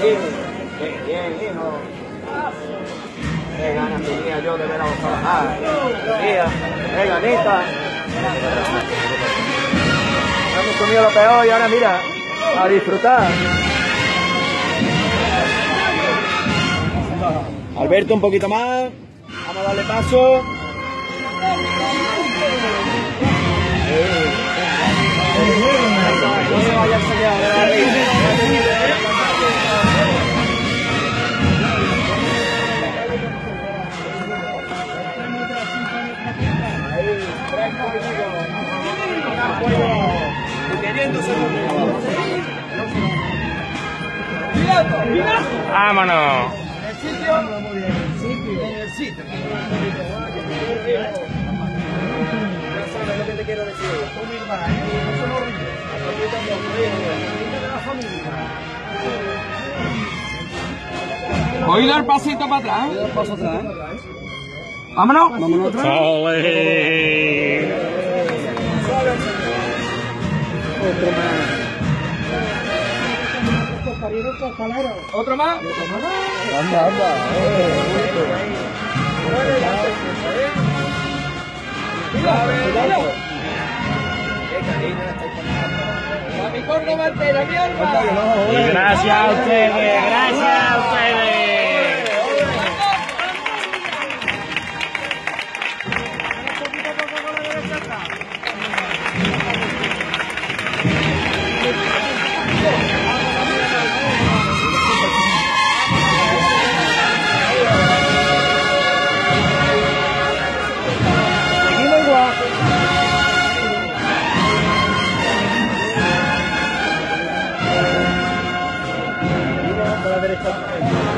Bien, hijo. Qué ganas tenía yo de ver a vos trabajar. Mira, qué ganita. Hemos comido lo peor y ahora mira, a disfrutar. Alberto, un poquito más. Vamos a darle paso. No se vaya Vámonos. En el que te quiero decir. Voy a dar pasito para atrás. Vámonos. Vámonos. Ole. Otro más. Otro más. Anda, anda. Y gracias a ustedes, gracias Amém.